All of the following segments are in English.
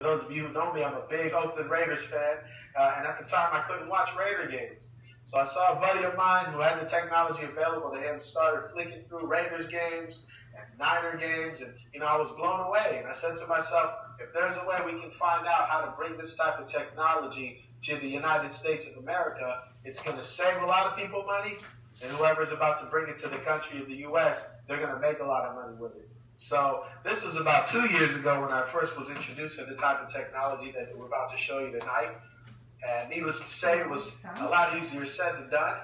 Those of you who know me, I'm a big Oakland Raiders fan, uh, and at the time I couldn't watch Raider games. So I saw a buddy of mine who had the technology available to him started flicking through Raiders games and Niner games, and you know I was blown away. And I said to myself, if there's a way we can find out how to bring this type of technology to the United States of America, it's going to save a lot of people money, and whoever's about to bring it to the country of the U.S., they're going to make a lot of money with it. So this was about two years ago when I first was introduced to the type of technology that we're about to show you tonight. And needless to say, it was a lot easier said than done.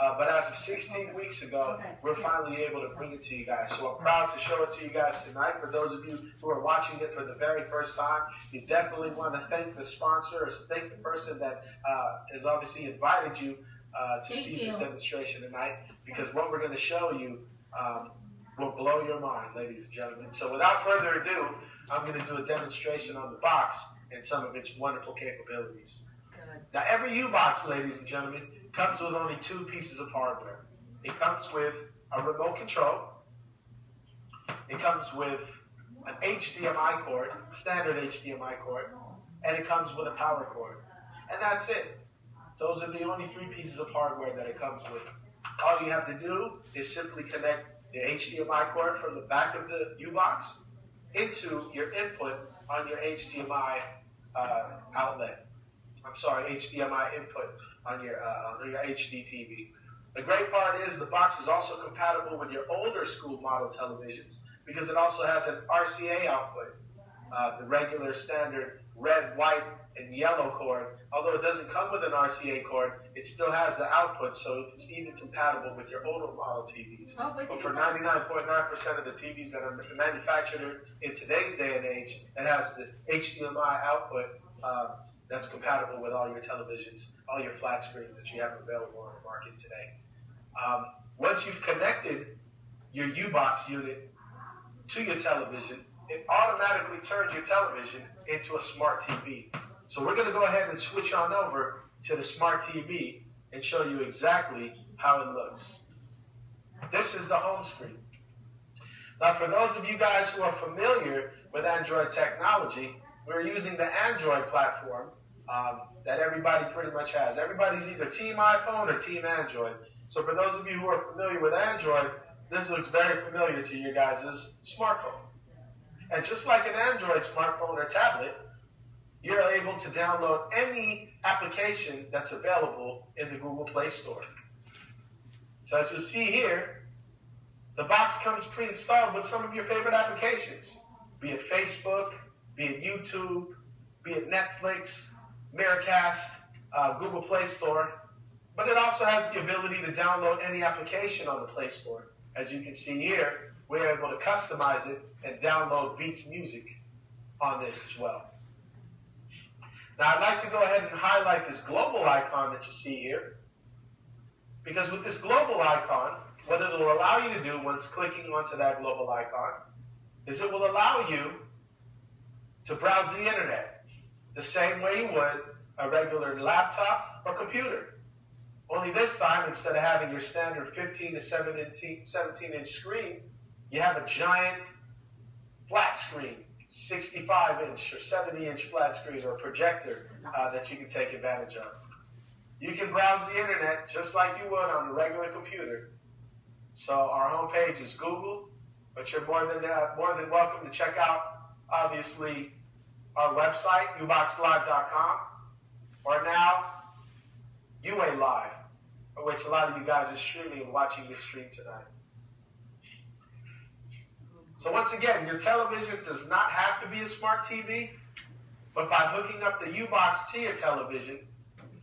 Uh, but as of 16 weeks ago, we're finally able to bring it to you guys. So I'm proud to show it to you guys tonight. For those of you who are watching it for the very first time, you definitely want to thank the sponsor or thank the person that uh, has obviously invited you uh, to Thank see you. this demonstration tonight. Because what we're going to show you um, will blow your mind, ladies and gentlemen. So without further ado, I'm going to do a demonstration on the box and some of its wonderful capabilities. Now, every U-Box, ladies and gentlemen, comes with only two pieces of hardware. It comes with a remote control. It comes with an HDMI cord, standard HDMI cord, and it comes with a power cord. And that's it. Those are the only three pieces of hardware that it comes with. All you have to do is simply connect the HDMI cord from the back of the U-Box into your input on your HDMI uh, outlet. I'm sorry, HDMI input on your uh, on your HD TV. The great part is the box is also compatible with your older school model televisions because it also has an RCA output, uh, the regular standard red, white, and yellow cord. Although it doesn't come with an RCA cord, it still has the output, so it's even compatible with your older model TVs. Oh, But for 99.9% of the TVs that are manufactured in today's day and age, it has the HDMI output uh, that's compatible with all your televisions, all your flat screens that you have available on the market today. Um, once you've connected your U-Box unit to your television, it automatically turns your television into a smart TV. So we're going to go ahead and switch on over to the smart TV and show you exactly how it looks. This is the home screen. Now, for those of you guys who are familiar with Android technology, we're using the Android platform um, that everybody pretty much has. Everybody's either Team iPhone or Team Android. So for those of you who are familiar with Android, this looks very familiar to you guys' smartphone. And just like an Android smartphone or tablet, you're able to download any application that's available in the Google Play Store. So as you see here, the box comes pre-installed with some of your favorite applications, be it Facebook, be it YouTube, be it Netflix, Miracast, uh, Google Play Store, but it also has the ability to download any application on the Play Store. As you can see here, we're able to customize it and download Beats Music on this as well. Now I'd like to go ahead and highlight this global icon that you see here. Because with this global icon, what it will allow you to do once clicking onto that global icon is it will allow you to browse the internet the same way you would a regular laptop or computer. Only this time, instead of having your standard 15 to 17 inch screen, you have a giant flat screen, 65 inch or 70 inch flat screen or projector uh, that you can take advantage of. You can browse the internet just like you would on a regular computer. So our homepage is Google, but you're more than uh, more than welcome to check out, obviously, our website, uboxlive.com, or now U-Way Live, which a lot of you guys are streaming and watching this stream tonight. So once again, your television does not have to be a smart TV, but by hooking up the U-Box to your television,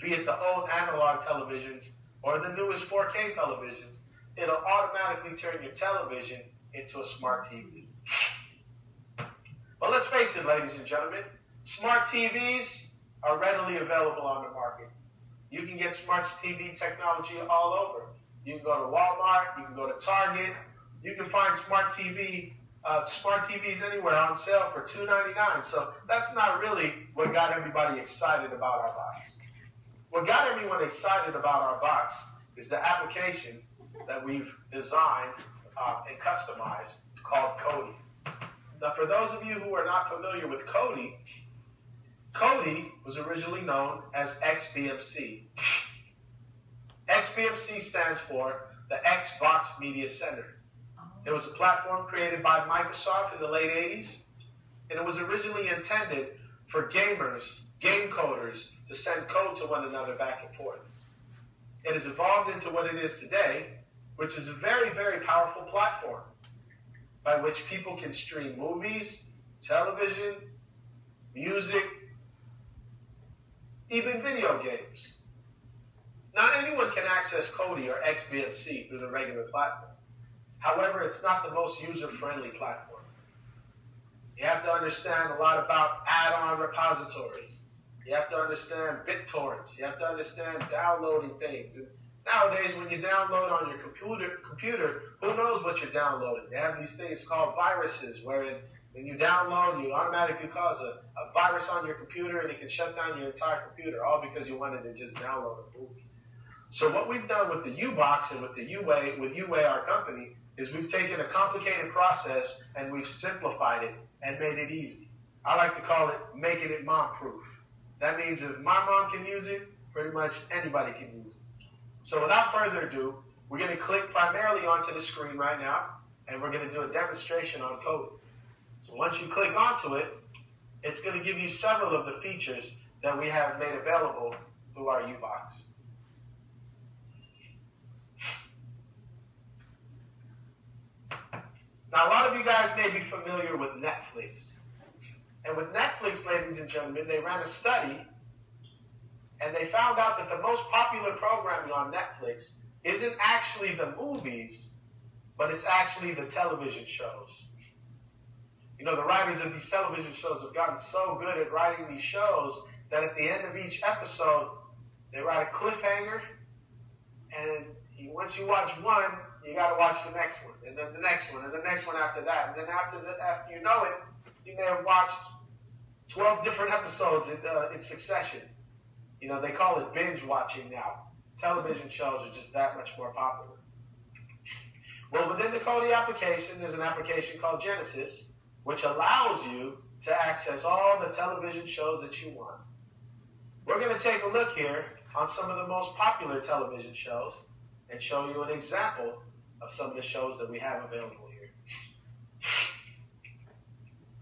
be it the old analog televisions or the newest 4K televisions, it'll automatically turn your television into a smart TV. But let's face it, ladies and gentlemen, smart TVs are readily available on the market. You can get smart TV technology all over. You can go to Walmart, you can go to Target, you can find smart TV, uh, smart TVs anywhere on sale for $2.99. So that's not really what got everybody excited about our box. What got everyone excited about our box is the application that we've designed uh, and customized called Kodi. Now, for those of you who are not familiar with Kodi, Kodi was originally known as XBMC. XBMC stands for the Xbox Media Center. Oh. It was a platform created by Microsoft in the late 80s, and it was originally intended for gamers, game coders, to send code to one another back and forth. It has evolved into what it is today, which is a very, very powerful platform by which people can stream movies, television, music, even video games. Not anyone can access Kodi or XBMC through the regular platform. However, it's not the most user-friendly platform. You have to understand a lot about add-on repositories. You have to understand BitTorrents. You have to understand downloading things. And nowadays, when you download on your computer, computer, who knows what you're downloading? They have these things called viruses, wherein when you download, you automatically cause a, a virus on your computer, and it can shut down your entire computer, all because you wanted to just download a movie. So what we've done with the U-Box and with the U-Way, with U-Way, our company, is we've taken a complicated process and we've simplified it and made it easy. I like to call it making it mom-proof. That means if my mom can use it, pretty much anybody can use it. So without further ado, we're going to click primarily onto the screen right now, and we're going to do a demonstration on Kodi. So once you click onto it, it's going to give you several of the features that we have made available through our U-Box. Now, a lot of you guys may be familiar with Netflix. And with Netflix, ladies and gentlemen, they ran a study and they found out that the most popular programming on Netflix isn't actually the movies, but it's actually the television shows. You know, the writers of these television shows have gotten so good at writing these shows that at the end of each episode, they write a cliffhanger, and once you watch one, you got to watch the next one, and then the next one, and the next one after that, and then after the, after you know it, you may have watched 12 different episodes in, uh, in succession. You know, they call it binge watching now. Television shows are just that much more popular. Well, within the Kodi application, there's an application called Genesis, which allows you to access all the television shows that you want. We're going to take a look here on some of the most popular television shows and show you an example of some of the shows that we have available here.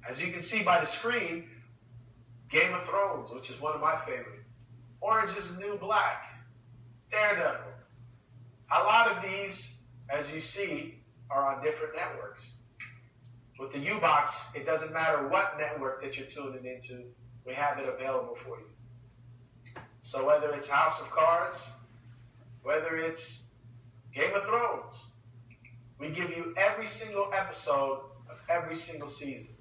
As you can see by the screen, Game of Thrones, which is one of my favorite. Orange is the New Black. Daredevil. A lot of these, as you see, are on different networks. With the U-Box, it doesn't matter what network that you're tuning into, we have it available for you. So whether it's House of Cards, whether it's Game of Thrones, we give you every single episode of every single season.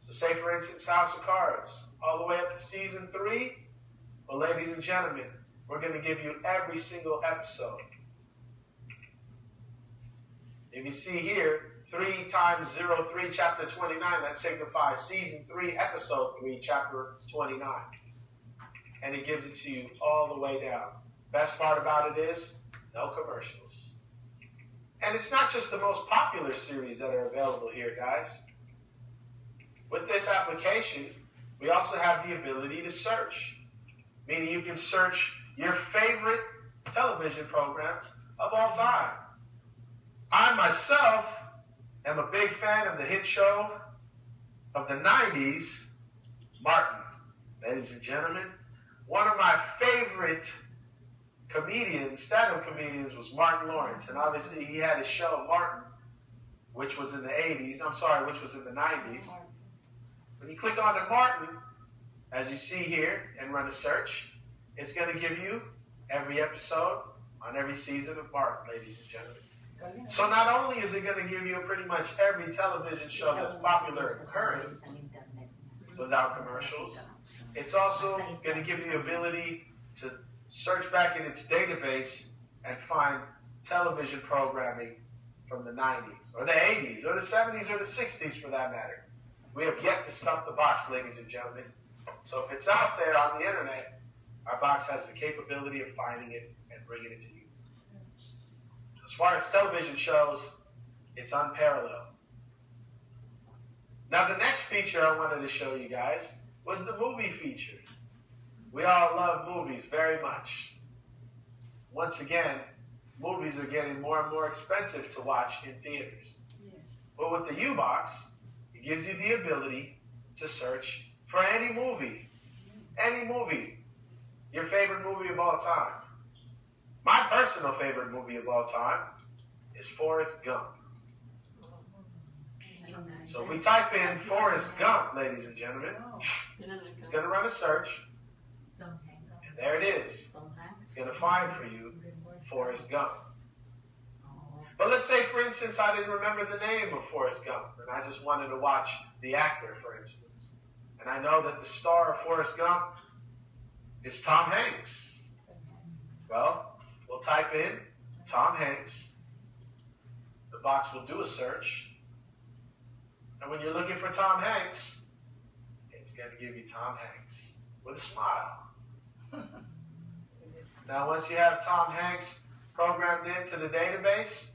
So say for instance House of Cards, all the way up to season three. Well, ladies and gentlemen, we're going to give you every single episode. If you see here, 3 times 0, 3, chapter 29, that signifies season 3, episode 3, chapter 29. And it gives it to you all the way down. Best part about it is, no commercials. And it's not just the most popular series that are available here, guys. With this application, we also have the ability to search, meaning you can search your favorite television programs of all time. I myself am a big fan of the hit show of the 90s, Martin. Ladies and gentlemen, one of my favorite comedians, stand-up comedians, was Martin Lawrence. And obviously he had his show, Martin, which was in the 80s. I'm sorry, which was in the 90s. When you click on the Martin, as you see here, and run a search, it's going to give you every episode on every season of Martin, ladies and gentlemen. So not only is it going to give you pretty much every television show that's popular and current without commercials, it's also going to give you the ability to search back in its database and find television programming from the 90s, or the 80s, or the 70s, or the 60s for that matter. We have yet to stuff the box, ladies and gentlemen. So if it's out there on the internet, our box has the capability of finding it and bringing it to you. As far as television shows, it's unparalleled. Now the next feature I wanted to show you guys was the movie feature. We all love movies very much. Once again, movies are getting more and more expensive to watch in theaters. Yes. But with the U-Box, it gives you the ability to search for any movie. Any movie. Your favorite movie of all time. My personal favorite movie of all time is Forrest Gump. So if we type in Forrest Gump, ladies and gentlemen, it's going to run a search, and there it is. It's going to find for you Forrest Gump. But let's say, for instance, I didn't remember the name of Forrest Gump, and I just wanted to watch the actor, for instance. And I know that the star of Forrest Gump is Tom Hanks. Well, we'll type in Tom Hanks. The box will do a search. And when you're looking for Tom Hanks, it's going to give you Tom Hanks with a smile. Now, once you have Tom Hanks programmed into the database,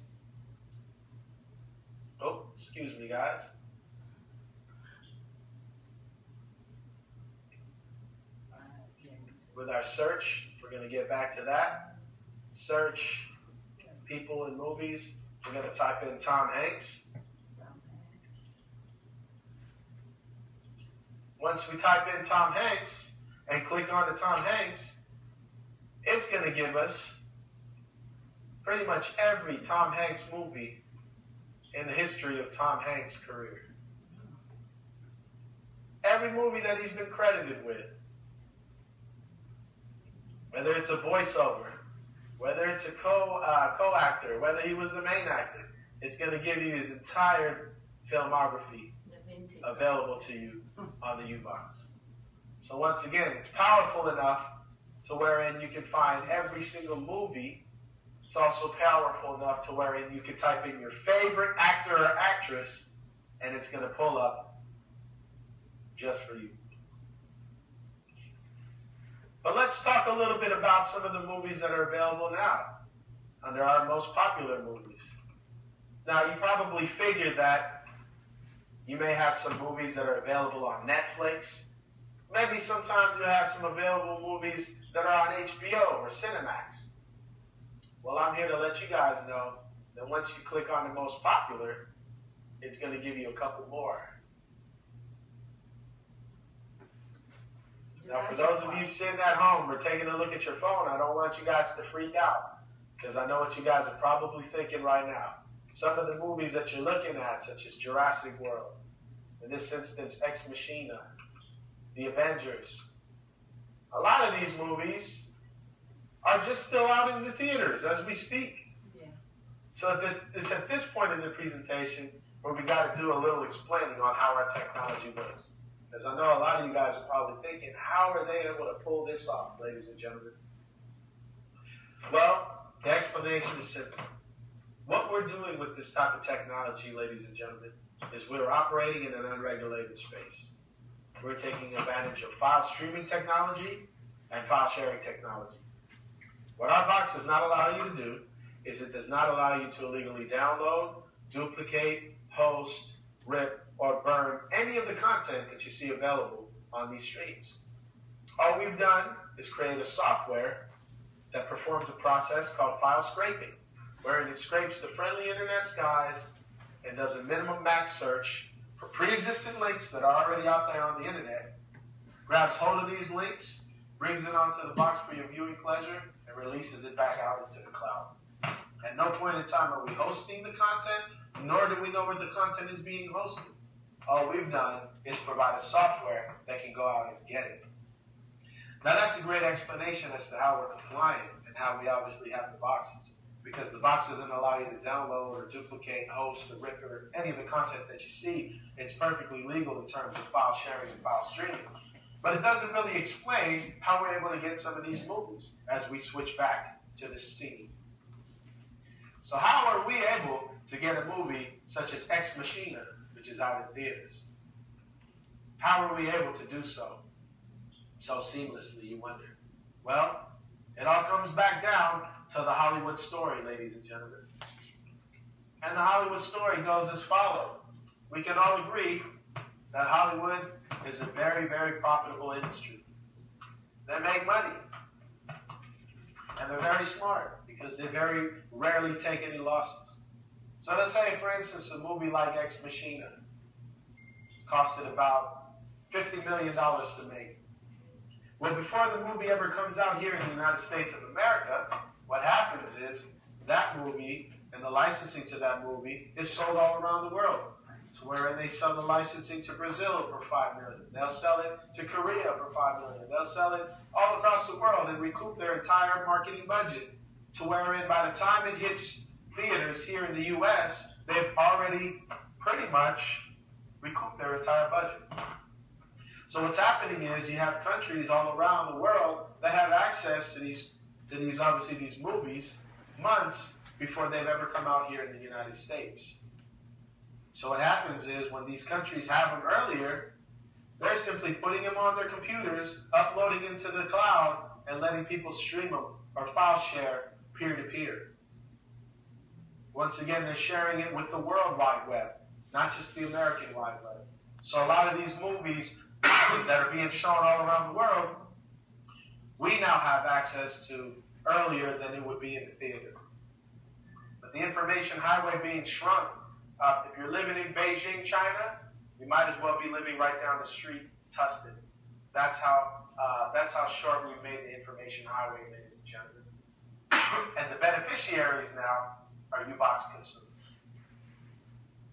oh, excuse me, guys. Uh, with our search, we're going to get back to that. Search people in movies. We're going to type in Tom Hanks. Once we type in Tom Hanks and click on the Tom Hanks, it's going to give us pretty much every Tom Hanks movie in the history of Tom Hanks' career. Every movie that he's been credited with. Whether it's a voiceover, whether it's a co uh, co-actor, whether he was the main actor, it's going to give you his entire filmography available to you on the U-Box. So once again, it's powerful enough to wherein you can find every single movie. It's also powerful enough to wherein you can type in your favorite actor or actress and it's going to pull up just for you. But let's talk a little bit about some of the movies that are available now under our most popular movies. Now, you probably figured that you may have some movies that are available on Netflix. Maybe sometimes you have some available movies that are on HBO or Cinemax. Well, I'm here to let you guys know that once you click on the most popular, it's going to give you a couple more. Now, for those of you sitting at home or taking a look at your phone, I don't want you guys to freak out because I know what you guys are probably thinking right now. Some of the movies that you're looking at, such as Jurassic World, in this instance, Ex Machina, The Avengers, a lot of these movies are just still out in the theaters as we speak. Yeah. So it's at this point in the presentation where we got to do a little explaining on how our technology works. Because I know a lot of you guys are probably thinking, how are they able to pull this off, ladies and gentlemen? Well, the explanation is simple. What we're doing with this type of technology, ladies and gentlemen, is we're operating in an unregulated space. We're taking advantage of file streaming technology and file sharing technology. What our box does not allow you to do is it does not allow you to illegally download, duplicate, post, rip, or burn any of the content that you see available on these streams. All we've done is create a software that performs a process called file scraping, wherein it scrapes the friendly internet skies and does a minimum max search for pre-existing links that are already out there on the internet, grabs hold of these links, brings it onto the box for your viewing pleasure, and releases it back out into the cloud. At no point in time are we hosting the content, nor do we know where the content is being hosted. All we've done is provide a software that can go out and get it. Now that's a great explanation as to how we're compliant and how we obviously have the boxes. Because the box doesn't allow you to download or duplicate, host, or rip or any of the content that you see. It's perfectly legal in terms of file sharing and file streaming. But it doesn't really explain how we're able to get some of these movies as we switch back to the scene. So how are we able to get a movie such as Ex Machina, is out in theaters? How are we able to do so so seamlessly, you wonder? Well, it all comes back down to the Hollywood story, ladies and gentlemen. And the Hollywood story goes as follows. We can all agree that Hollywood is a very, very profitable industry. They make money. And they're very smart because they very rarely take any losses. So let's say, for instance, a movie like Ex Machina costed about $50 million to make. Well, before the movie ever comes out here in the United States of America, what happens is that movie and the licensing to that movie is sold all around the world. To where they sell the licensing to Brazil for five million. They'll sell it to Korea for five million. They'll sell it all across the world and recoup their entire marketing budget. To wherein by the time it hits theaters here in the U.S., they've already pretty much recouped their entire budget. So what's happening is you have countries all around the world that have access to these to these obviously these movies months before they've ever come out here in the United States. So what happens is when these countries have them earlier, they're simply putting them on their computers, uploading into the cloud, and letting people stream them or file share peer to peer. Once again, they're sharing it with the World Wide Web, not just the American Wide. So a lot of these movies that are being shown all around the world, we now have access to earlier than it would be in the theater. But the information highway being shrunk, uh, if you're living in Beijing, China, you might as well be living right down the street, Tustin. That's how uh, that's how short we've made the information highway, ladies and gentlemen. and the beneficiaries now are U-Box consumers.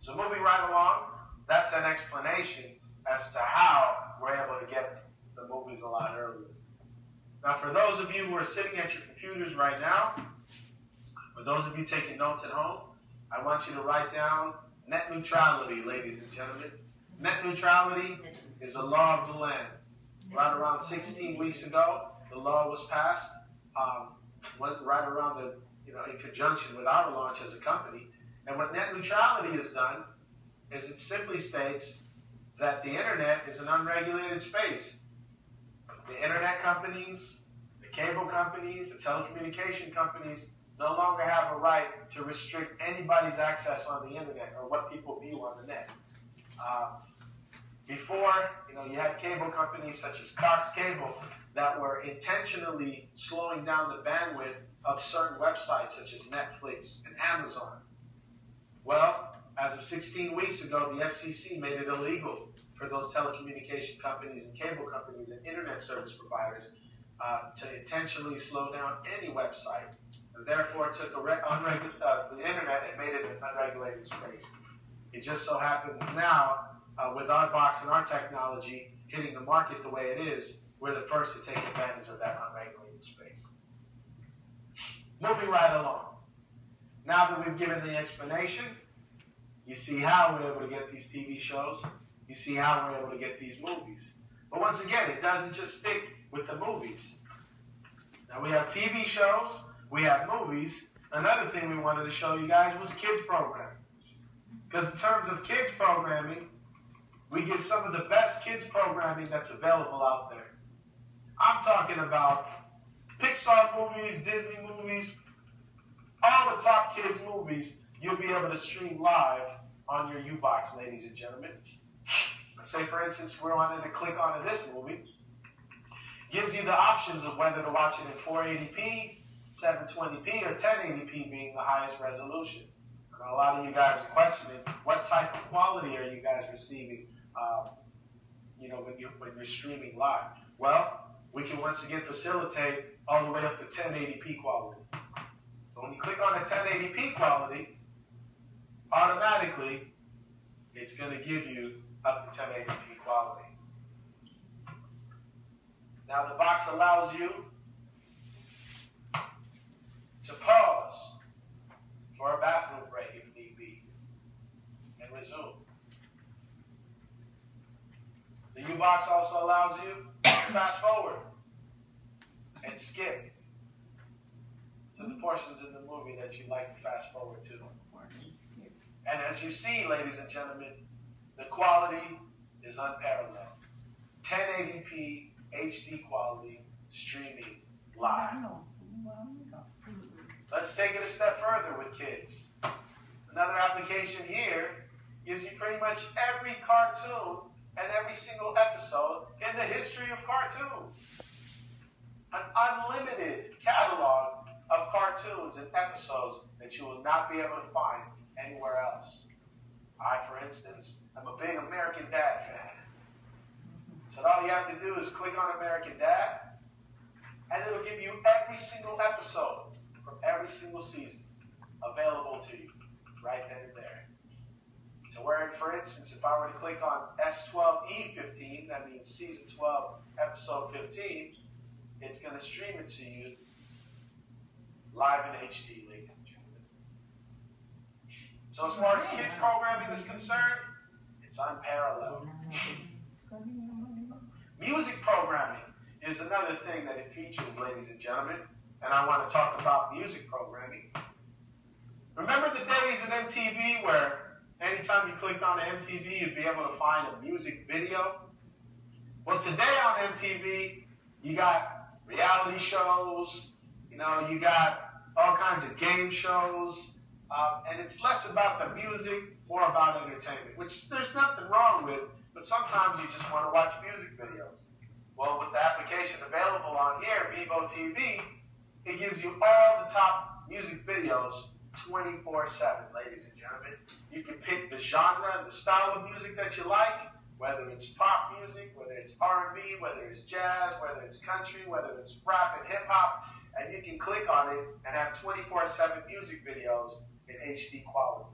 So moving right along, that's an explanation as to how we're able to get the movies a lot earlier. Now, for those of you who are sitting at your computers right now, for those of you taking notes at home, I want you to write down net neutrality, ladies and gentlemen. Net neutrality is a law of the land. Right around 16 weeks ago, the law was passed. Um, right around the, you know, in conjunction with our launch as a company. And what net neutrality has done is it simply states that the internet is an unregulated space. The internet companies, the cable companies, the telecommunication companies no longer have a right to restrict anybody's access on the internet or what people view on the net. Uh, before, you know, you had cable companies such as Cox Cable that were intentionally slowing down the bandwidth of certain websites such as Netflix and Amazon. Well, as of 16 weeks ago, the FCC made it illegal for those telecommunication companies and cable companies and internet service providers uh, to intentionally slow down any website, and therefore took re- unregu- uh, the internet and made it an unregulated space. It just so happens now, uh, with our box and our technology hitting the market the way it is, we're the first to take advantage of that unregulated space. Moving right along. Now that we've given the explanation, you see how we're able to get these TV shows. You see how we're able to get these movies. But once again, it doesn't just stick with the movies. Now we have TV shows, we have movies. Another thing we wanted to show you guys was kids programming. Because in terms of kids programming, we give some of the best kids programming that's available out there. I'm talking about Pixar movies, Disney movies, all the top kids movies you'll be able to stream live on your U-Box, ladies and gentlemen. Say, for instance, we're wanting to click onto this movie. Gives you the options of whether to watch it in 480p, 720p, or 1080p being the highest resolution. A lot of you guys are questioning what type of quality are you guys receiving, um, you know, when, you, when you're streaming live. Well, we can once again facilitate all the way up to 1080p quality. When you click on the 1080p quality, automatically it's going to give you up to 1080p quality. Now the box allows you to pause for a bathroom break if need be and resume. The U-Box also allows you to fast forward and skip to the portions in the movie that you'd like to fast forward to. And as you see, ladies and gentlemen, the quality is unparalleled. 1080p HD quality streaming live. Let's take it a step further with kids. Another application here gives you pretty much every cartoon and every single episode in the history of cartoons. An unlimited catalog of cartoons and episodes that you will not be able to find anywhere else. I, for instance, am a big American Dad fan. So all you have to do is click on American Dad, and it'll give you every single episode from every single season available to you right then and there. So where, for instance, if I were to click on S12E15, that means season 12, episode 15, it's going to stream it to you live in HD, ladies and gentlemen. So as far as kids programming is concerned, it's unparalleled. Music programming is another thing that it features, ladies and gentlemen, and I want to talk about music programming. Remember the days in MTV where anytime you clicked on MTV, you'd be able to find a music video? Well, today on MTV, you got reality shows, you know, you got all kinds of game shows, uh, and it's less about the music, more about entertainment, which there's nothing wrong with, but sometimes you just want to watch music videos. Well, with the application available on here, Vevo TV, it gives you all the top music videos 24 7, ladies and gentlemen. You can pick the genre, and the style of music that you like, whether it's pop music, whether it's R&B, whether it's jazz, whether it's country, whether it's rap and hip hop, and you can click on it and have 24/7 music videos in HD quality.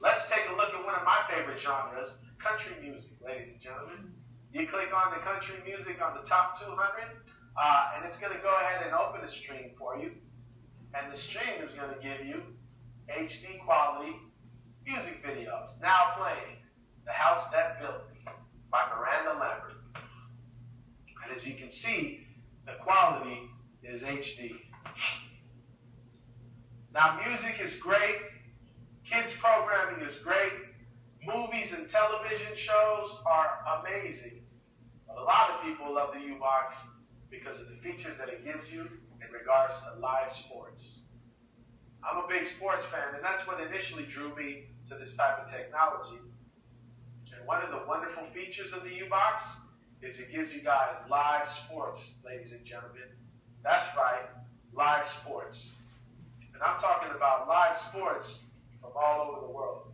Let's take a look at one of my favorite genres, country music, ladies and gentlemen. You click on the country music on the top 200, uh, and it's going to go ahead and open a stream for you. And the stream is going to give you HD quality music videos. Now playing The House That Built Me by Miranda Lambert. And as you can see, the quality is HD. Now music is great. Kids programming is great. Movies and television shows are amazing. But a lot of people love the U-Box because of the features that it gives you in regards to live sports. I'm a big sports fan, and that's what initially drew me to this type of technology. And one of the wonderful features of the U-Box is it gives you guys live sports, ladies and gentlemen. That's right, live sports. And I'm talking about live sports from all over the world.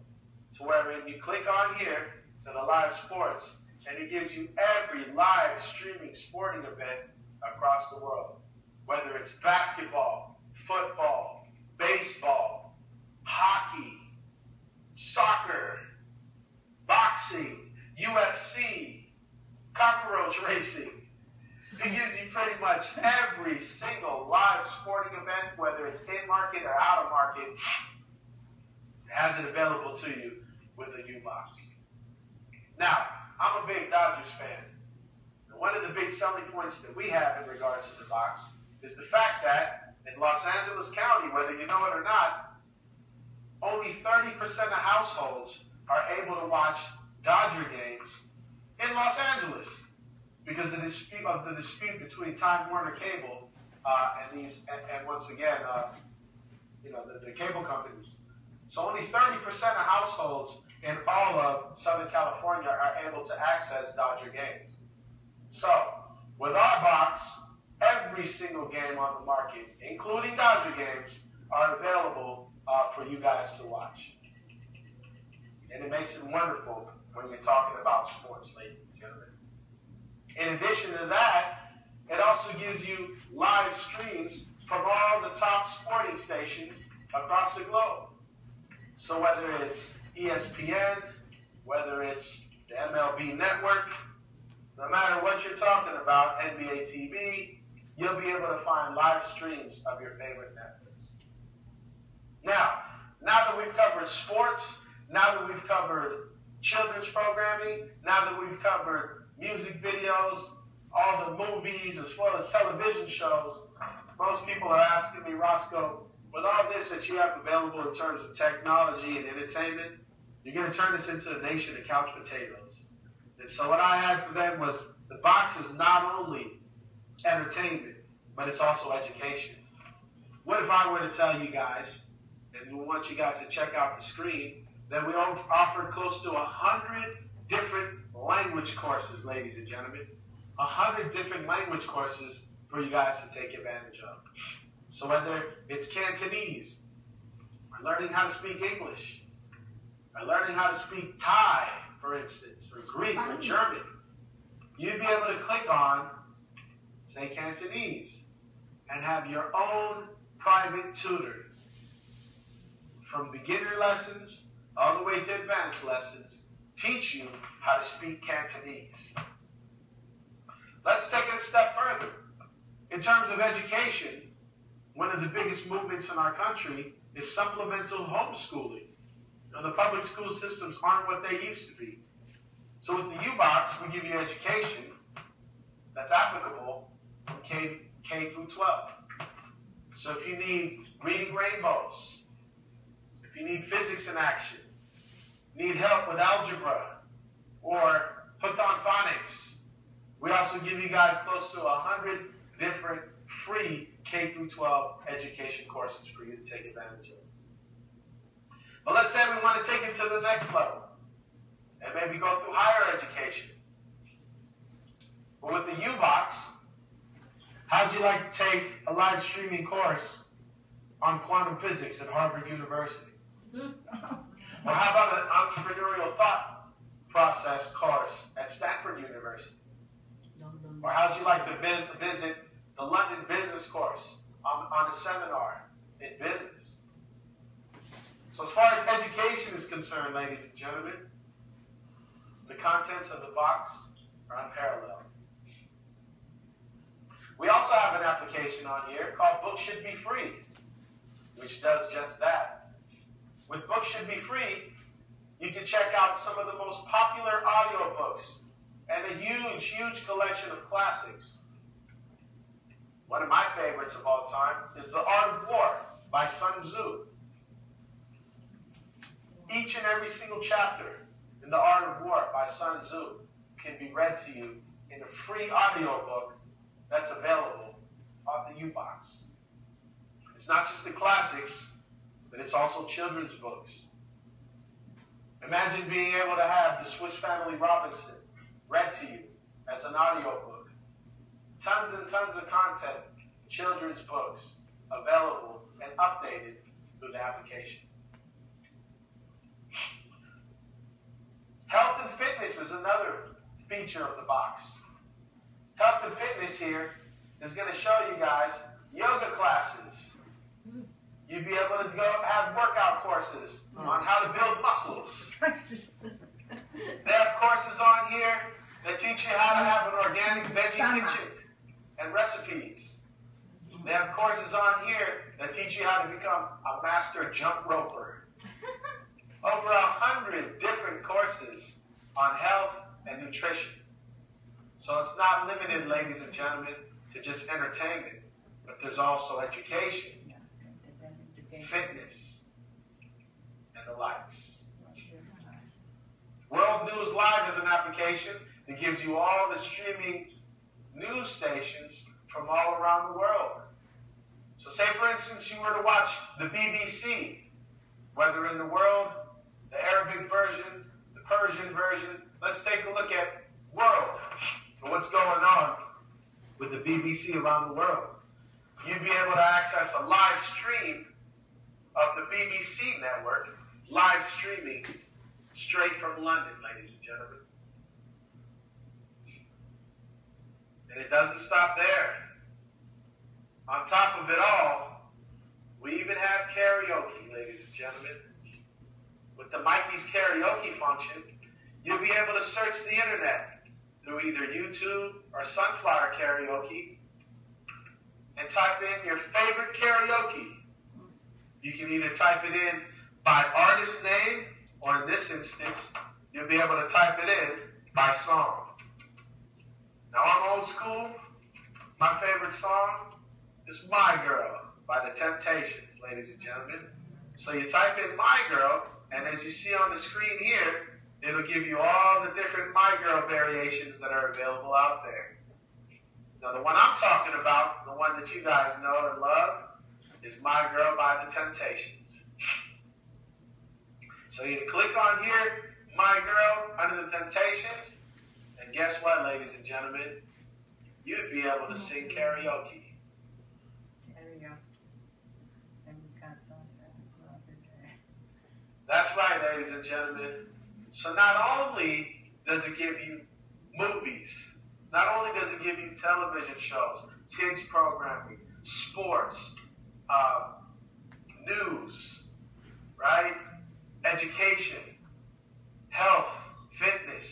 To where if you click on here to the live sports, and it gives you every live streaming sporting event across the world. Whether it's basketball, football, baseball, hockey, soccer, boxing, UFC, cockroach racing. It gives you pretty much every single live sporting event, whether it's in market or out of market, has it available to you with the U-Box. Now, I'm a big Dodgers fan. One of the big selling points that we have in regards to the box is the fact that in Los Angeles County, whether you know it or not, only 30% of households are able to watch Dodger games in Los Angeles because of the dispute, of the dispute between Time Warner Cable uh, and these, and, and once again, uh, you know, the, the cable companies. So only 30% of households in all of Southern California are able to access Dodger games. So, with our box, every single game on the market, including Dodger games, are available uh, for you guys to watch. And it makes it wonderful when you're talking about sports, ladies. In addition to that, it also gives you live streams from all the top sporting stations across the globe. So whether it's ESPN, whether it's the MLB network, no matter what you're talking about, NBA TV, you'll be able to find live streams of your favorite networks. Now, now that we've covered sports, now that we've covered children's programming, now that we've covered music videos, all the movies, as well as television shows, most people are asking me, Roscoe, with all this that you have available in terms of technology and entertainment, you're going to turn this into a nation of couch potatoes. And so what I had for them was the box is not only entertainment, but it's also education. What if I were to tell you guys, and we want you guys to check out the screen, that we offer close to 100 different language courses, ladies and gentlemen. A hundred different language courses for you guys to take advantage of. So whether it's Cantonese, or learning how to speak English, or learning how to speak Thai, for instance, or Greek or German, you'd be able to click on, say Cantonese, and have your own private tutor. From beginner lessons all the way to advanced lessons, teach you how to speak Cantonese. Let's take it a step further. In terms of education, one of the biggest movements in our country is supplemental homeschooling. You know, the public school systems aren't what they used to be. So with the U-Box, we give you education that's applicable from K, K through 12. So if you need reading rainbows, if you need physics in action, need help with algebra, or hooked on phonics, we also give you guys close to 100 different free K through 12 education courses for you to take advantage of. But let's say we want to take it to the next level and maybe go through higher education. But with the U-Box, how'd you like to take a live streaming course on quantum physics at Harvard University? Mm-hmm. Or how about an entrepreneurial thought process course at Stanford University? Or how'd you like to vis- visit the London Business Course on, on a seminar in business? So as far as education is concerned, ladies and gentlemen, the contents of the box are unparalleled. We also have an application on here called Books Should Be Free, which does just that. With Books Should Be Free, you can check out some of the most popular audiobooks and a huge, huge collection of classics. One of my favorites of all time is The Art of War by Sun Tzu. Each and every single chapter in The Art of War by Sun Tzu can be read to you in a free audiobook that's available on the U-Box. It's not just the classics, but it's also children's books. Imagine being able to have the Swiss Family Robinson read to you as an audiobook. Tons and tons of content, children's books, available and updated through the application. Health and fitness is another feature of the box. Health and fitness here is going to show you guys yoga classes. You'd be able to go have workout courses hmm. on how to build muscles. They have courses on here that teach you how to have an organic veggie kitchen and recipes. They have courses on here that teach you how to become a master jump roper. Over a hundred different courses on health and nutrition. So it's not limited, ladies and gentlemen, to just entertainment, but there's also education, fitness, and the likes. World News Live is an application that gives you all the streaming news stations from all around the world. So say, for instance, you were to watch the BBC, whether in the world, the Arabic version, the Persian version, let's take a look at world, what's going on with the BBC around the world. You'd be able to access a live stream of the BBC network, live streaming straight from London, ladies and gentlemen. And it doesn't stop there. On top of it all, we even have karaoke, ladies and gentlemen. With the Mikey's karaoke function, you'll be able to search the internet through either YouTube or Sunflower Karaoke and type in your favorite karaoke. You can either type it in by artist name, or in this instance, you'll be able to type it in by song. Now I'm old school. My favorite song is My Girl by The Temptations, ladies and gentlemen. So you type in My Girl, and as you see on the screen here, it'll give you all the different My Girl variations that are available out there. Now the one I'm talking about, the one that you guys know and love, is My Girl by The Temptations. So you click on here, My Girl, Under the Temptations. And guess what, ladies and gentlemen? You'd be able to sing karaoke. There we go. And we've got songs that we love today. That's right, ladies and gentlemen. So not only does it give you movies, not only does it give you television shows, kids programming, sports, uh, news, right? Education, health, fitness,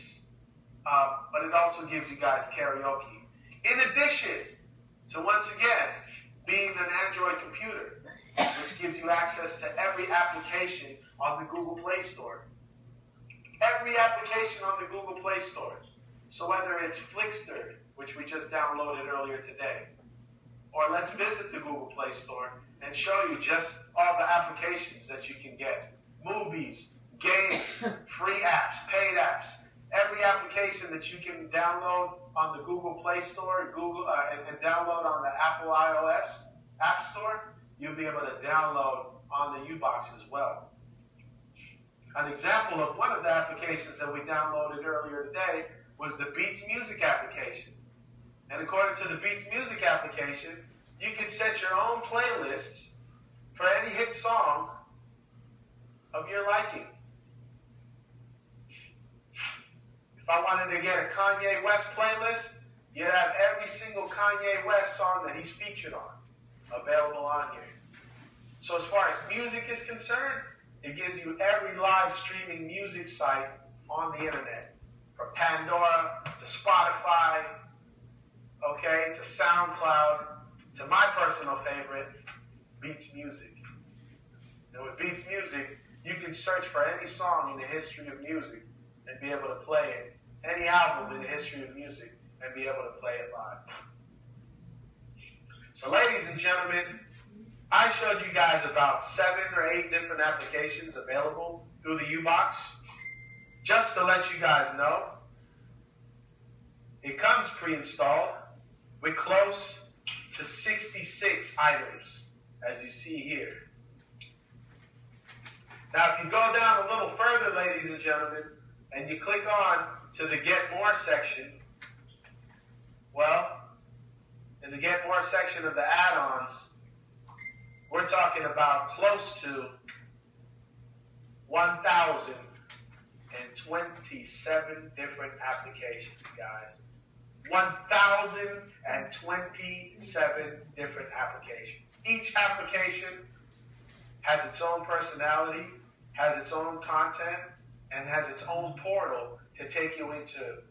uh, but it also gives you guys karaoke. In addition to once again being an Android computer, which gives you access to every application on the Google Play Store. Every application on the Google Play Store. So whether it's Flixster, which we just downloaded earlier today, or let's visit the Google Play Store and show you just all the applications that you can get. Movies, games, free apps, paid apps, every application that you can download on the Google Play Store, Google, uh, and, and download on the Apple iOS App Store, you'll be able to download on the U-Box as well. An example of one of the applications that we downloaded earlier today was the Beats Music application. And according to the Beats Music application, you can set your own playlists for any hit song of your liking. If I wanted to get a Kanye West playlist, you'd have every single Kanye West song that he's featured on available on here. So as far as music is concerned, it gives you every live streaming music site on the internet. From Pandora to Spotify, okay, to SoundCloud, to my personal favorite, Beats Music. And with Beats Music, you can search for any song in the history of music and be able to play it, any album in the history of music, and be able to play it live. So, ladies and gentlemen, I showed you guys about seven or eight different applications available through the U-Box. Just to let you guys know, it comes pre-installed with close to 66 items, as you see here. Now, if you go down a little further, ladies and gentlemen, and you click on to the Get More section, well, in the Get More section of the add-ons, we're talking about close to 1,027 different applications, guys. 1,027 different applications. Each application has its own personality, has its own content, and has its own portal to take you into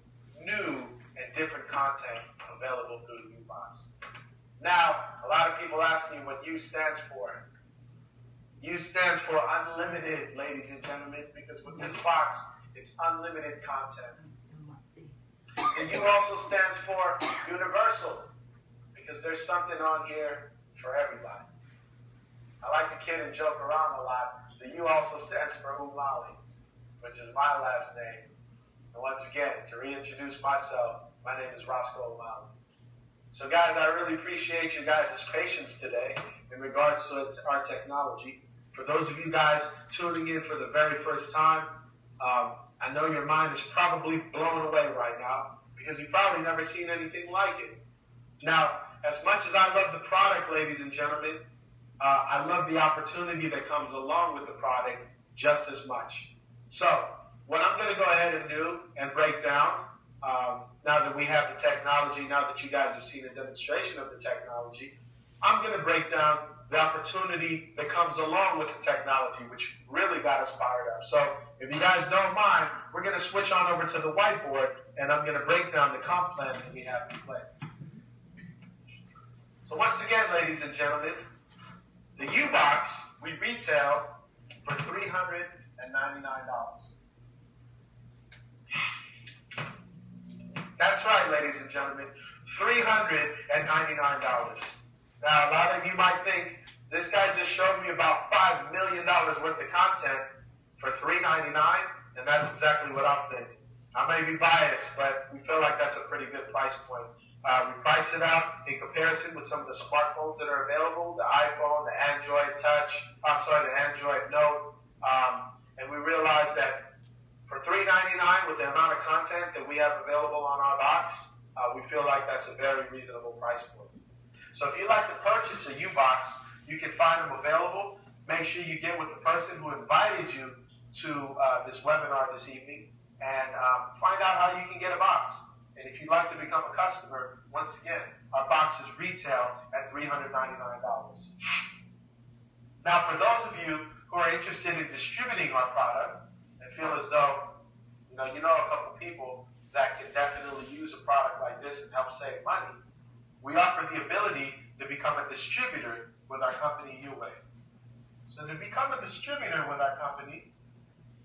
new and different content available through the U-Box. Now, a lot of people ask me what U stands for. U stands for unlimited, ladies and gentlemen, because with this box, it's unlimited content. And U also stands for universal, because there's something on here for everybody. I like to kid and joke around a lot. The U also stands for Umali, which is my last name. And once again, to reintroduce myself, my name is Roscoe Umali. So guys, I really appreciate you guys' patience today in regards to our technology. For those of you guys tuning in for the very first time, um, I know your mind is probably blown away right now because you've probably never seen anything like it. Now, as much as I love the product, ladies and gentlemen, uh, I love the opportunity that comes along with the product just as much. So, what I'm going to go ahead and do and break down um, now that we have the technology, now that you guys have seen a demonstration of the technology, I'm going to break down the opportunity that comes along with the technology, which really got us fired up. So if you guys don't mind, we're going to switch on over to the whiteboard, and I'm going to break down the comp plan that we have in place. So once again, ladies and gentlemen, the U-Box we retail for $399. That's right, ladies and gentlemen. $399. Now, a lot of you might think this guy just showed me about $5 million worth of content for 399, and that's exactly what I'm thinking. I may be biased, but we feel like that's a pretty good price point. Uh, we price it out in comparison with some of the smartphones that are available, the iPhone, the Android Touch, I'm sorry, the Android Note, um, and we realize that For $3.99 with the amount of content that we have available on our box, uh, we feel like that's a very reasonable price point. So if you'd like to purchase a U-Box, you can find them available. Make sure you get with the person who invited you to uh, this webinar this evening and um, find out how you can get a box. And if you'd like to become a customer, once again, our boxes retail at $399. Now, for those of you who are interested in distributing our product and feel as though, you know, you know a couple people that can definitely use a product like this and help save money, we offer the ability to become a distributor with our company, UWay. So to become a distributor with our company,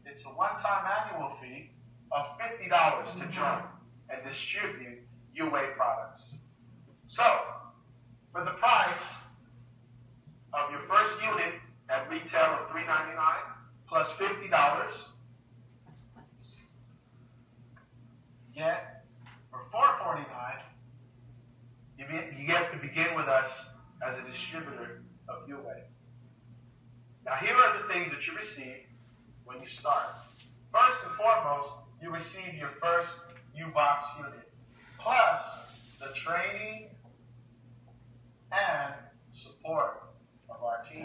it's a one-time annual fee of $50 to join and distribute UWay products. So, for the price of your first unit at retail of $3.99 plus $50, get for $4.49, you, you get to begin with us as a distributor of your UWay. Now, here are the things that you receive when you start. First and foremost, you receive your first U-Box unit, plus the training and support of our team.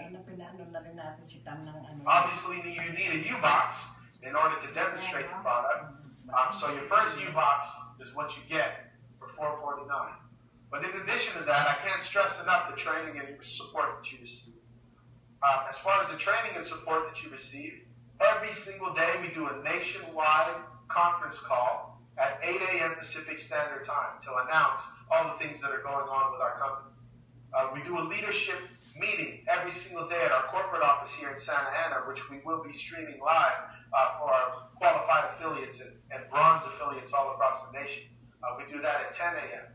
Obviously, you need a U-Box in order to demonstrate the product. Um, so your first U-Box is what you get for $449. But in addition to that, I can't stress enough the training and support that you receive. Um, as far as the training and support that you receive, every single day we do a nationwide conference call at 8 a.m. Pacific Standard Time to announce all the things that are going on with our company. Uh, we do a leadership meeting every single day at our corporate office here in Santa Ana, which we will be streaming live uh, for our qualified affiliates and, and, bronze affiliates all across the nation. Uh, we do that at 10 a.m.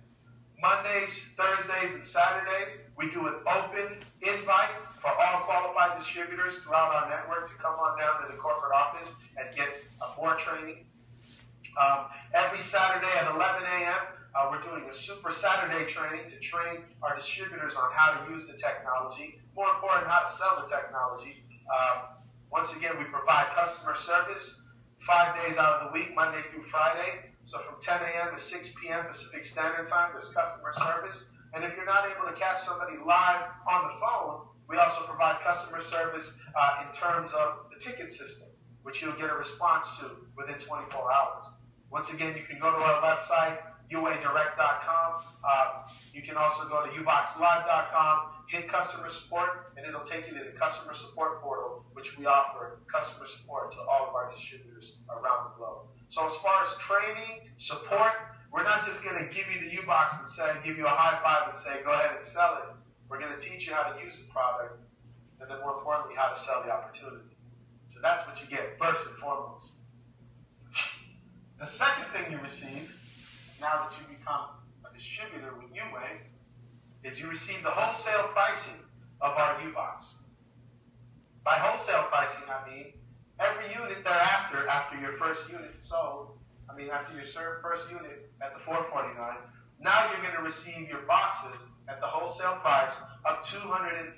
Mondays, Thursdays, and Saturdays, we do an open invite for all qualified distributors throughout our network to come on down to the corporate office and get more training um, every Saturday at 11 a.m., uh, we're doing a Super Saturday training to train our distributors on how to use the technology. More important, how to sell the technology. Um, once again, we provide customer service five days out of the week, Monday through Friday. So from 10 a.m. to 6 p.m. Pacific Standard Time, there's customer service. And if you're not able to catch somebody live on the phone, we also provide customer service uh, in terms of the ticket system, which you'll get a response to within 24 hours. Once again, you can go to our website, uadirect.com. Uh, you can also go to uboxlive.com, hit customer support, and it'll take you to the customer support portal, which we offer customer support to all of our distributors around the globe. So as far as training, support, we're not just going to give you the U-Box and say, give you a high five and say, go ahead and sell it. We're going to teach you how to use the product, and then more importantly, how to sell the opportunity. So that's what you get first and foremost. The second thing you receive, now that you become a distributor with UWay, is you receive the wholesale pricing of our U-Box. By wholesale pricing, I mean every unit thereafter, after your first unit sold, I mean after your first unit at the 449, now you're going to receive your boxes at the wholesale price of $250.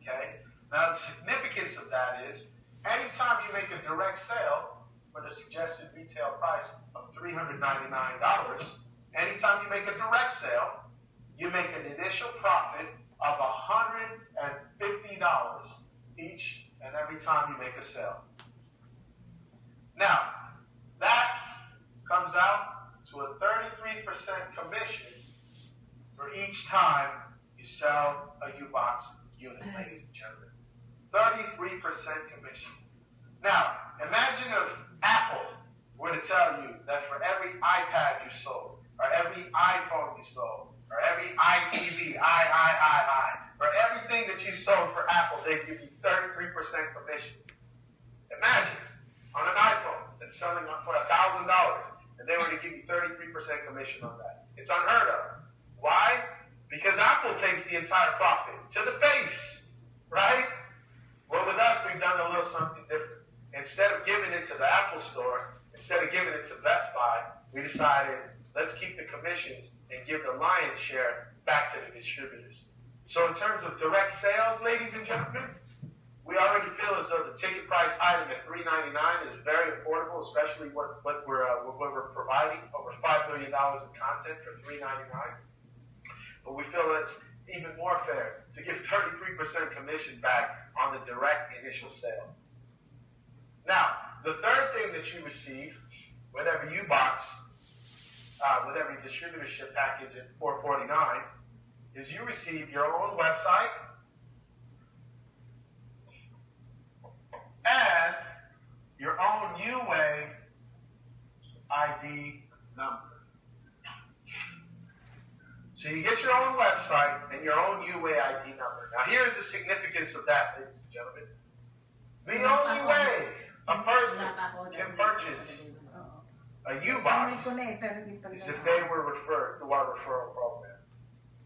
Okay? Now the significance of that is anytime you make a direct sale, for the suggested retail price of $399. Anytime you make a direct sale, you make an initial profit of $150 each and every time you make a sale. Now, that comes out to a 33% commission for each time you sell a U-Box unit, uh-huh. ladies and gentlemen. 33% commission. Now, imagine if Apple were to tell you that for every iPad you sold, or every iPhone you sold, or every iTV, I, I, I, I, for everything that you sold for Apple, they give you 33% commission. Imagine on an iPhone that's selling for $1,000, and they were to give you 33% commission on that. It's unheard of. Why? Because Apple takes the entire profit to the face, right? Well, with us, we've done a little something different. Instead of giving it to the Apple Store, instead of giving it to Best Buy, we decided let's keep the commissions and give the lion's share back to the distributors. So in terms of direct sales, ladies and gentlemen, we already feel as though the ticket price item at $3.99 is very affordable, especially what, what we're uh, what we're providing over five million dollars in content for $3.99. But we feel it's even more fair to give 33% commission back on the direct initial sale. Now, the third thing that you receive with every U-Box, uh, with every distributorship package at 449 is you receive your own website and your own UA ID number. So you get your own website and your own UA ID number. Now here's the significance of that, ladies and gentlemen. The only way a person can purchase a U-Box is if they were referred through our referral program.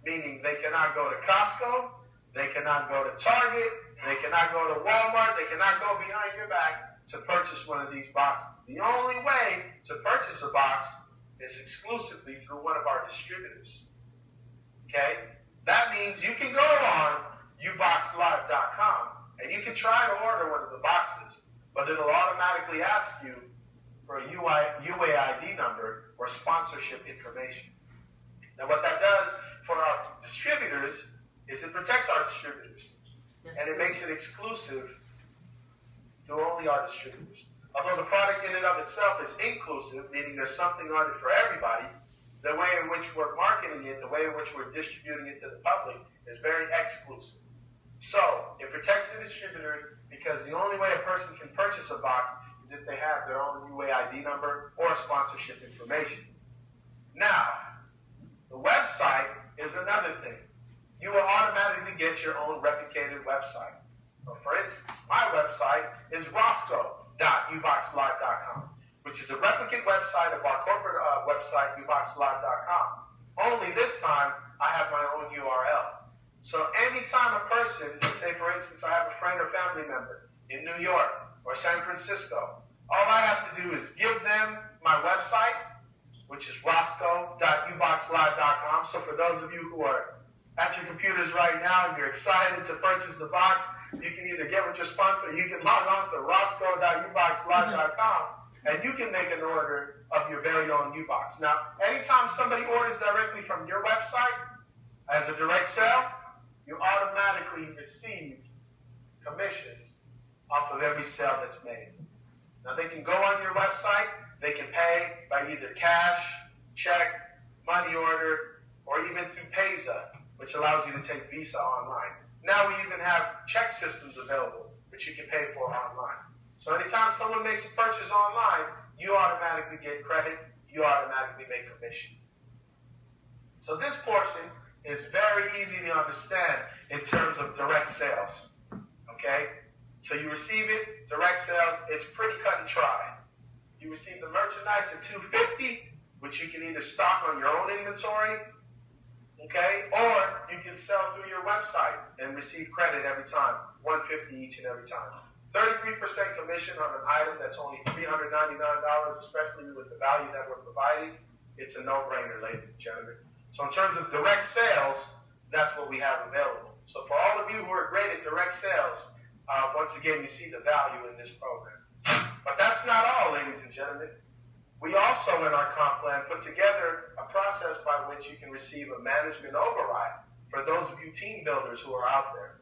Meaning they cannot go to Costco, they cannot go to Target, they cannot go to Walmart, they cannot go behind your back to purchase one of these boxes. The only way to purchase a box is exclusively through one of our distributors. Okay? That means you can go on uboxlive.com and you can try to order one of the boxes, but it'll automatically ask you for a UI, UAID number or sponsorship information. Now what that does for our distributors is it protects our distributors and it makes it exclusive to only our distributors. Although the product in and of itself is inclusive, meaning there's something on it for everybody, the way in which we're marketing it, the way in which we're distributing it to the public is very exclusive. So it protects the distributor because the only way a person can purchase a box is if they have their own UAID number or sponsorship information. Now, the website is another thing. You will automatically get your own replicated website. So for instance, my website is roscoe.uboxlive.com, which is a replicate website of our corporate uh, website, uboxlive.com. Only this time, I have my own URL. So anytime a person, let's say for instance, I have a friend or family member in New York or San Francisco, all I have to do is give them my website, which is roscoe.uboxlive.com. So for those of you who are at your computers right now and you're excited to purchase the box, you can either get with your sponsor, you can log on to roscoe.uboxlive.com and you can make an order of your very own U-Box. Now, anytime somebody orders directly from your website as a direct sale, you automatically receive commissions off of every sale that's made. Now, they can go on your website, they can pay by either cash, check, money order, or even through Payza, which allows you to take Visa online. Now we even have check systems available, which you can pay for online. So anytime someone makes a purchase online, you automatically get credit, you automatically make commissions. So this portion is very easy to understand in terms of direct sales. Okay? So you receive it, direct sales, it's pretty cut and dry. You receive the merchandise at 250, which you can either stock on your own inventory, okay, or you can sell through your website and receive credit every time, 150 each and every time. 33% commission on an item that's only $399, especially with the value that we're providing. It's a no-brainer, ladies and gentlemen. So in terms of direct sales, that's what we have available. So for all of you who are great at direct sales, uh, once again, you see the value in this program. But that's not all, ladies and gentlemen. We also, in our comp plan, put together a process by which you can receive a management override for those of you team builders who are out there.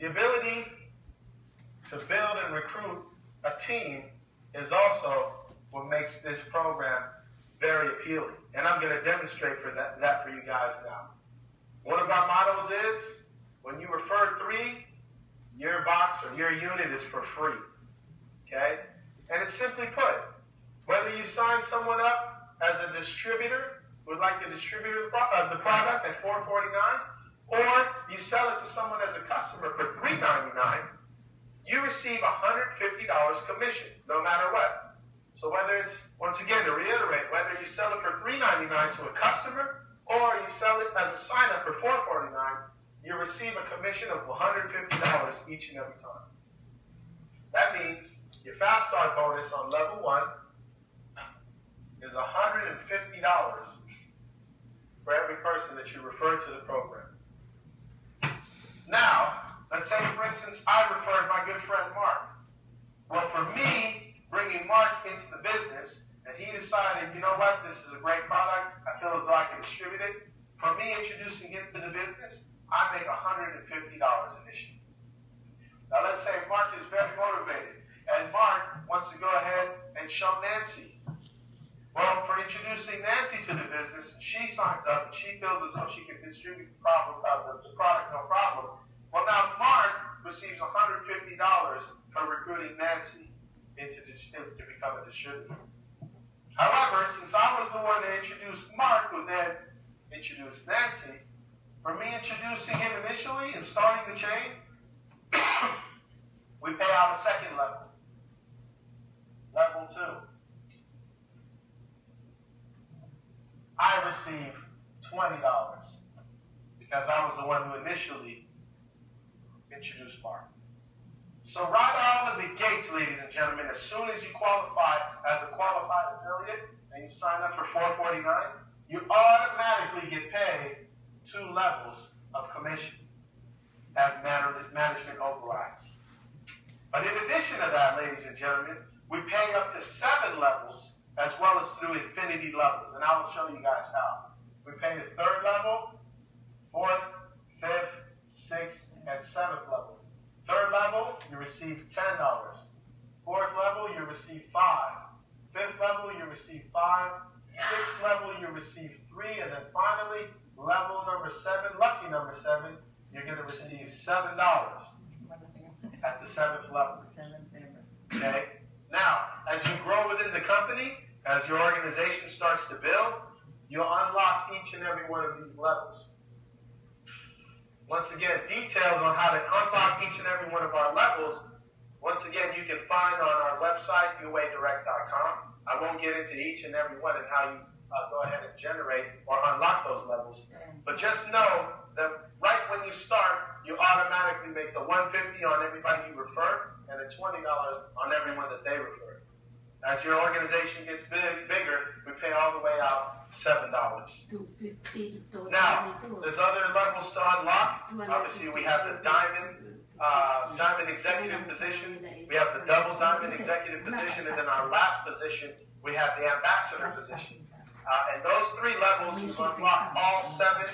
The ability to build and recruit a team is also what makes this program very appealing. And I'm going to demonstrate for that, that for you guys now. One of our mottos is, when you refer three, your box or your unit is for free. Okay? And it's simply put, whether you sign someone up as a distributor would like to distribute the, uh, the product at 449 or you sell it to someone as a customer for 399 you receive $150 commission, no matter what. So whether it's, once again, to reiterate, whether you sell it for $3.99 to a customer or you sell it as a sign-up for $4.49, you receive a commission of $150 each and every time. That means your fast start bonus on level one is $150 for every person that you refer to the program. Now, let's say, for instance, I referred my good friend Mark. Well, for me, bringing Mark into the business, and he decided, you know what, this is a great product, I feel as though I can distribute it. For me introducing him to the business, I make $150 initially. Now let's say Mark is very motivated, and Mark wants to go ahead and show Nancy. Well, for introducing Nancy to the business, she signs up and she feels as though she can distribute the, problem, uh, the, the product no problem. Well, now Mark receives $150 for recruiting Nancy into the, to become a distributor. However, since I was the one that introduced Mark, who then introduced Nancy, for me introducing him initially and starting the chain, we pay out a second level. Level two. I receive $20 because I was the one who initially introduced Mark. So right out of the gates, ladies and gentlemen, as soon as you qualify as a qualified affiliate and you sign up for 449, you automatically get paid two levels of commission as management overrides. But in addition to that, ladies and gentlemen, we pay up to seven levels as well as through infinity levels. And I will show you guys how. We pay the third level, fourth, fifth, sixth, and seventh level. Third level, you receive $10. Fourth level, you receive 5 Fifth level, you receive 5 Sixth level, you receive 3 And then finally, level number 7, lucky number 7, you're going to receive $7 at the seventh level. Okay? Now, as you grow within the company, as your organization starts to build, you'll unlock each and every one of these levels. Once again, details on how to unlock each and every one of our levels, once again, you can find on our website, uadirect.com. I won't get into each and every one and how you uh, go ahead and generate or unlock those levels. But just know that right when you start, you automatically make the 150 on everybody you refer and the $20 on everyone that they refer. As your organization gets big, bigger, we pay all the way out $7. Now, there's other levels to unlock. Obviously, we have the diamond, uh, diamond executive position. We have the double diamond executive position. And then our last position, we have the ambassador position. Uh, and those three levels, you unlock all seven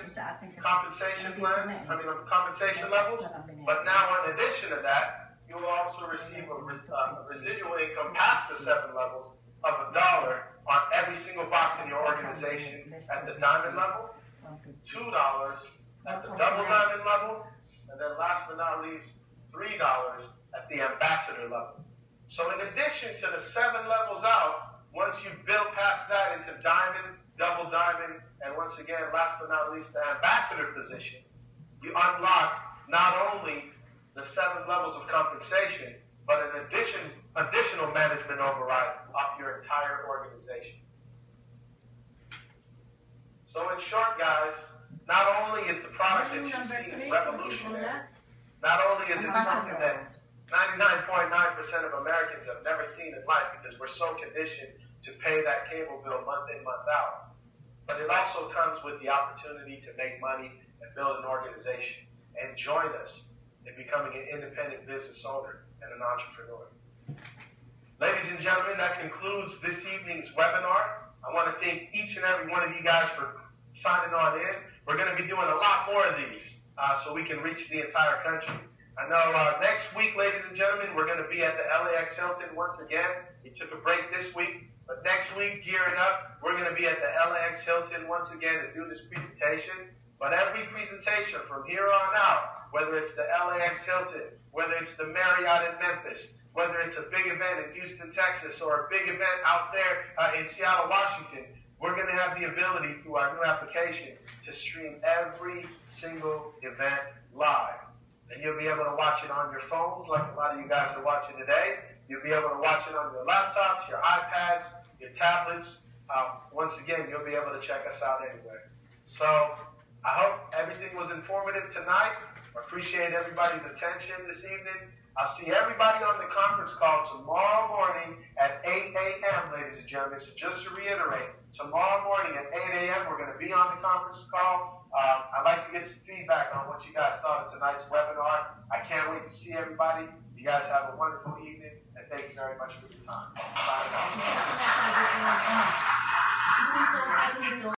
compensation plans, I mean, compensation levels. But now, in addition to that, you will also receive a, uh, residual income past the seven levels of a dollar on every single box in your organization at the diamond level, two dollars at the double diamond level, and then last but not least, three dollars at the ambassador level. So in addition to the seven levels out, once you build past that into diamond, double diamond, and once again, last but not least, the ambassador position, you unlock not only the seven levels of compensation, but an addition, additional management override of your entire organization. So in short, guys, not only is the product that you've seen revolutionary, not only is it something that 99.9% of Americans have never seen in life because we're so conditioned to pay that cable bill month in, month out, but it also comes with the opportunity to make money and build an organization. And join us in becoming an independent business owner and an entrepreneur. Ladies and gentlemen, that concludes this evening's webinar. I want to thank each and every one of you guys for signing on in. We're going to be doing a lot more of these uh, so we can reach the entire country. I know uh, next week, ladies and gentlemen, we're going to be at the LAX Hilton once again. We took a break this week, but next week, gearing up, we're going to be at the LAX Hilton once again to do this presentation. But every presentation from here on out, whether it's the LAX Hilton, whether it's the Marriott in Memphis, whether it's a big event in Houston, Texas, or a big event out there uh, in Seattle, Washington, we're going to have the ability through our new application to stream every single event live. And you'll be able to watch it on your phones like a lot of you guys are watching today. You'll be able to watch it on your laptops, your iPads, your tablets. Um, once again, you'll be able to check us out anywhere. So I hope everything was informative tonight. Appreciate everybody's attention this evening. I'll see everybody on the conference call tomorrow morning at 8 a.m., ladies and gentlemen. So just to reiterate, tomorrow morning at 8 a.m., We're going to be on the conference call. Um, I'd like to get some feedback on what you guys thought of tonight's webinar. I can't wait to see everybody. You guys have a wonderful evening, and thank you very much for your time. Bye.